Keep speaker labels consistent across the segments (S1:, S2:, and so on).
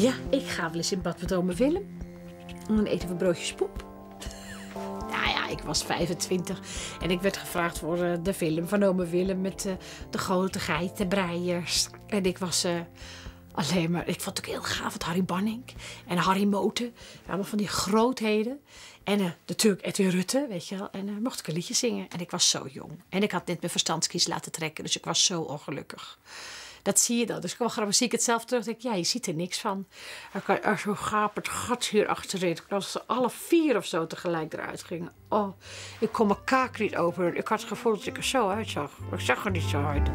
S1: Ja, ik ga wel eens in bad met ome Willem. En dan eten we broodjes poep. Nou ja, ik was 25 en ik werd gevraagd voor eh, de film van ome Willem met eh, de grote geitenbreiers. En ik was eh, alleen maar, ik vond het ook heel gaaf, het Harry Banning en Harry Moten. Allemaal van die grootheden. En natuurlijk Edwin Rutte, weet je wel. En mocht ik een liedje zingen. En ik was zo jong. En ik had net mijn verstandskies laten trekken, dus ik was zo ongelukkig. Dat zie je dan. Dus ik kwam graag, zie ik het zelf terug. denk ik, ja, je ziet er niks van. Er er zo gapend gat hier achterin. Ik was ze alle vier of zo tegelijk eruit gingen. Oh, ik kon mijn kaak niet openen. Ik had het gevoel dat ik er zo uitzag. Ik zag er niet zo uit.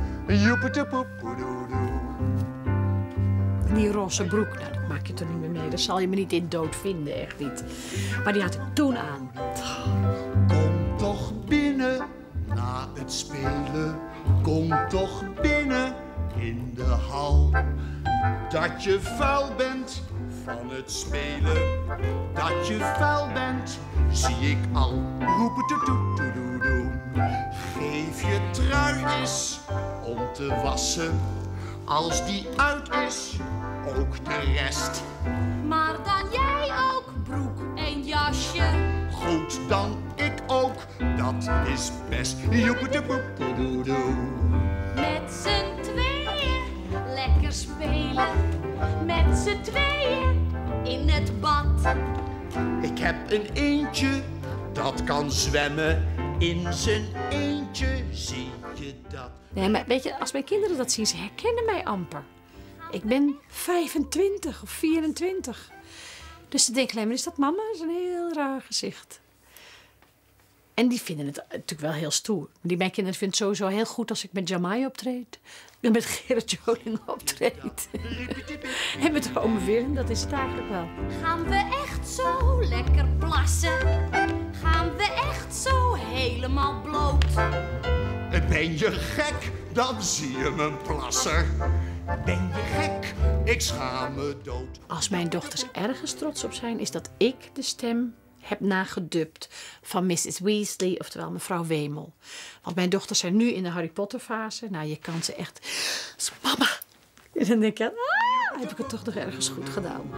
S1: Die roze broek, nou, dat maak je toch niet meer mee. Dat zal je me niet in dood vinden, echt niet. Maar die had ik toen aan.
S2: Kom toch binnen na het spelen. Kom toch binnen in de hal. Dat je vuil bent van het spelen. Dat je vuil bent, zie ik al. Roepetetoetoedoedoe. Geef je trui eens om te wassen. Als die uit is, ook de rest.
S3: Maar dan jij ook broek en jasje.
S2: Goed, dan ik ook, dat is best. Joepetepoepoedoedoe.
S3: Met z'n lekker spelen. Met z'n tweeën in het bad.
S2: Ik heb een eentje dat kan zwemmen. In zijn eentje zie je dat.
S1: Nee, maar weet je, als mijn kinderen dat zien, ze herkennen mij amper. Ik ben 25 of 24. Dus ze denken alleen maar, is dat mama? Dat is een heel raar gezicht. En die vinden het natuurlijk wel heel stoer. Die mijn kinderen vinden het sowieso heel goed als ik met Jamai optreed. En met Gerrit Joling optreed. en met ome Willem, dat is het eigenlijk wel.
S3: Gaan we echt zo lekker plassen? Gaan we echt zo helemaal bloot?
S2: Ben je gek, dan zie je mijn plasser. Ben je gek, ik schaam me dood.
S1: Als mijn dochters ergens trots op zijn, is dat ik de stem heb nagedubt van Mrs. Weasley, oftewel mevrouw Wemel. Want mijn dochters zijn nu in de Harry Potter fase. Nou, je kan ze echt... Mama! En dan denk je, ah, heb ik het toch nog ergens goed gedaan.